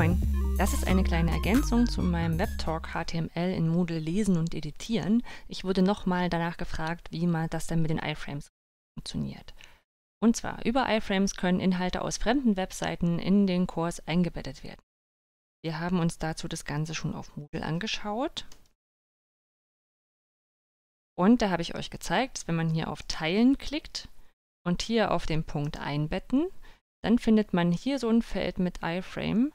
Moin! Das ist eine kleine Ergänzung zu meinem WebTalk HTML in Moodle lesen und editieren. Ich wurde nochmal danach gefragt, wie man das denn mit den iFrames funktioniert. Und zwar, über iFrames können Inhalte aus fremden Webseiten in den Kurs eingebettet werden. Wir haben uns dazu das Ganze schon auf Moodle angeschaut. Und da habe ich euch gezeigt, dass wenn man hier auf Teilen klickt und hier auf den Punkt Einbetten, dann findet man hier so ein Feld mit iFrame,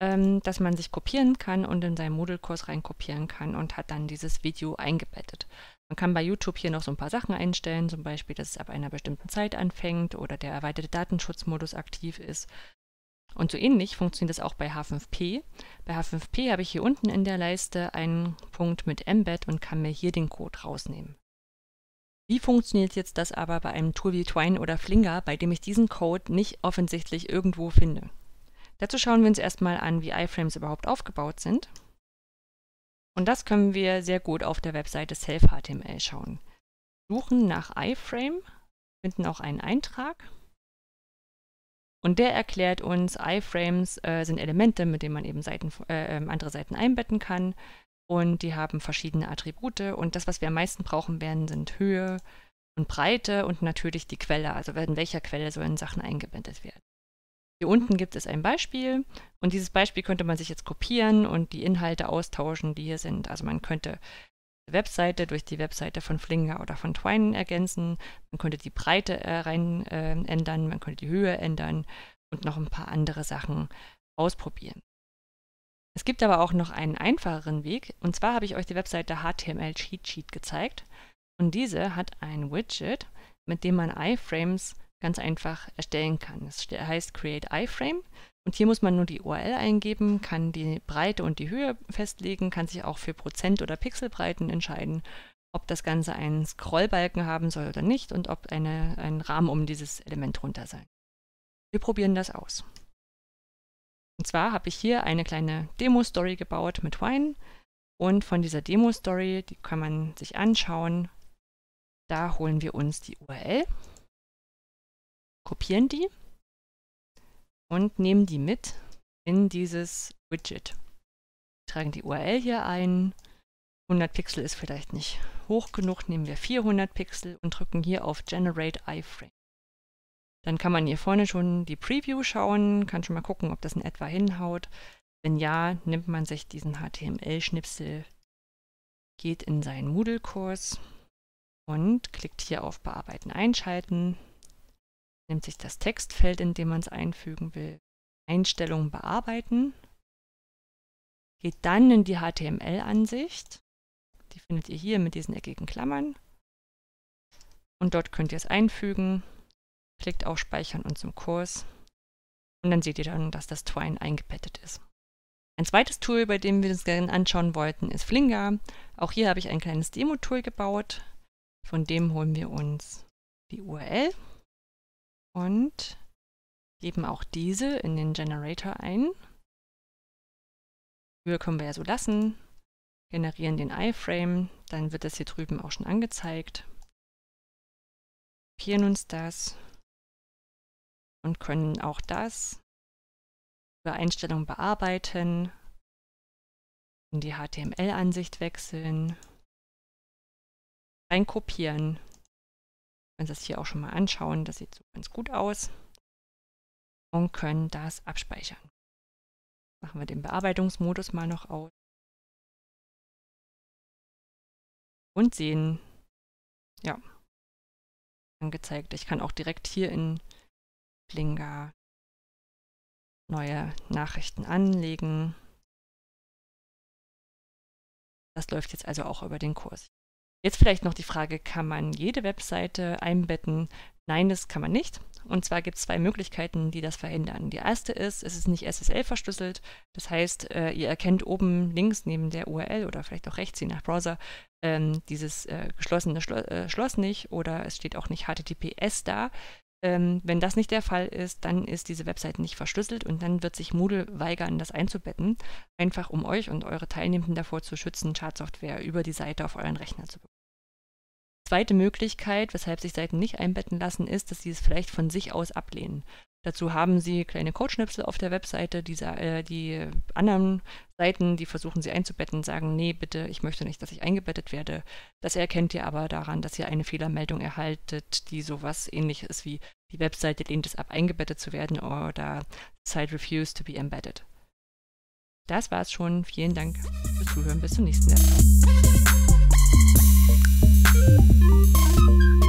ähm, dass man sich kopieren kann und in seinen Moodle-Kurs reinkopieren kann und hat dann dieses Video eingebettet. Man kann bei YouTube hier noch so ein paar Sachen einstellen, zum Beispiel, dass es ab einer bestimmten Zeit anfängt oder der erweiterte Datenschutzmodus aktiv ist. Und so ähnlich funktioniert es auch bei H5P. Bei H5P habe ich hier unten in der Leiste einen Punkt mit Embed und kann mir hier den Code rausnehmen. Wie funktioniert jetzt das aber bei einem Tool wie Twine oder Flinger, bei dem ich diesen Code nicht offensichtlich irgendwo finde? Dazu schauen wir uns erstmal an, wie iFrames überhaupt aufgebaut sind. Und das können wir sehr gut auf der Webseite Self-HTML schauen. Suchen nach iFrame, finden auch einen Eintrag. Und der erklärt uns, iFrames äh, sind Elemente, mit denen man eben Seiten, äh, ähm, andere Seiten einbetten kann. Und die haben verschiedene Attribute. Und das, was wir am meisten brauchen werden, sind Höhe und Breite und natürlich die Quelle. Also in welcher Quelle sollen Sachen eingebettet werden. Hier unten gibt es ein Beispiel und dieses Beispiel könnte man sich jetzt kopieren und die Inhalte austauschen, die hier sind. Also man könnte die Webseite durch die Webseite von Flinger oder von Twine ergänzen, man könnte die Breite äh, rein äh, ändern, man könnte die Höhe ändern und noch ein paar andere Sachen ausprobieren. Es gibt aber auch noch einen einfacheren Weg und zwar habe ich euch die Webseite HTML Cheat Sheet gezeigt und diese hat ein Widget, mit dem man iFrames ganz einfach erstellen kann. Es heißt Create iFrame und hier muss man nur die URL eingeben, kann die Breite und die Höhe festlegen, kann sich auch für Prozent- oder Pixelbreiten entscheiden, ob das Ganze einen Scrollbalken haben soll oder nicht und ob eine, ein Rahmen um dieses Element runter sein. Wir probieren das aus. Und zwar habe ich hier eine kleine Demo-Story gebaut mit Wine und von dieser Demo-Story, die kann man sich anschauen, da holen wir uns die URL kopieren die und nehmen die mit in dieses Widget. Tragen die URL hier ein. 100 Pixel ist vielleicht nicht hoch genug, nehmen wir 400 Pixel und drücken hier auf Generate iFrame. Dann kann man hier vorne schon die Preview schauen, kann schon mal gucken, ob das in etwa hinhaut. Wenn ja, nimmt man sich diesen HTML-Schnipsel, geht in seinen Moodle-Kurs und klickt hier auf Bearbeiten einschalten, nimmt sich das Textfeld, in dem man es einfügen will, Einstellungen bearbeiten, geht dann in die HTML-Ansicht, die findet ihr hier mit diesen eckigen Klammern und dort könnt ihr es einfügen, klickt auf Speichern und zum Kurs und dann seht ihr dann, dass das Twine eingebettet ist. Ein zweites Tool, bei dem wir uns gerne anschauen wollten, ist Flinger. Auch hier habe ich ein kleines Demo-Tool gebaut. Von dem holen wir uns die URL und geben auch diese in den Generator ein. Höhe können wir ja so lassen, generieren den iFrame, dann wird das hier drüben auch schon angezeigt. Kopieren uns das und können auch das über Einstellungen bearbeiten, in die HTML-Ansicht wechseln, reinkopieren können das hier auch schon mal anschauen. Das sieht so ganz gut aus. Und können das abspeichern. Machen wir den Bearbeitungsmodus mal noch aus. Und sehen, ja, angezeigt. Ich kann auch direkt hier in Flinger neue Nachrichten anlegen. Das läuft jetzt also auch über den Kurs. Jetzt vielleicht noch die Frage, kann man jede Webseite einbetten? Nein, das kann man nicht. Und zwar gibt es zwei Möglichkeiten, die das verhindern. Die erste ist, es ist nicht SSL verschlüsselt. Das heißt, äh, ihr erkennt oben links neben der URL oder vielleicht auch rechts, je nach Browser, ähm, dieses äh, geschlossene Schlo äh, Schloss nicht oder es steht auch nicht HTTPS da. Ähm, wenn das nicht der Fall ist, dann ist diese Webseite nicht verschlüsselt und dann wird sich Moodle weigern, das einzubetten, einfach um euch und eure Teilnehmenden davor zu schützen, Schadsoftware über die Seite auf euren Rechner zu bekommen. Zweite Möglichkeit, weshalb sich Seiten nicht einbetten lassen, ist, dass sie es vielleicht von sich aus ablehnen. Dazu haben Sie kleine Codeschnipsel auf der Webseite. Die, äh, die anderen Seiten, die versuchen Sie einzubetten, sagen, nee, bitte, ich möchte nicht, dass ich eingebettet werde. Das erkennt ihr aber daran, dass ihr eine Fehlermeldung erhaltet, die sowas ähnlich ist wie die Webseite lehnt es ab, eingebettet zu werden oder Site refused to be embedded. Das war's schon. Vielen Dank fürs Zuhören. Bis zum nächsten Mal. thank you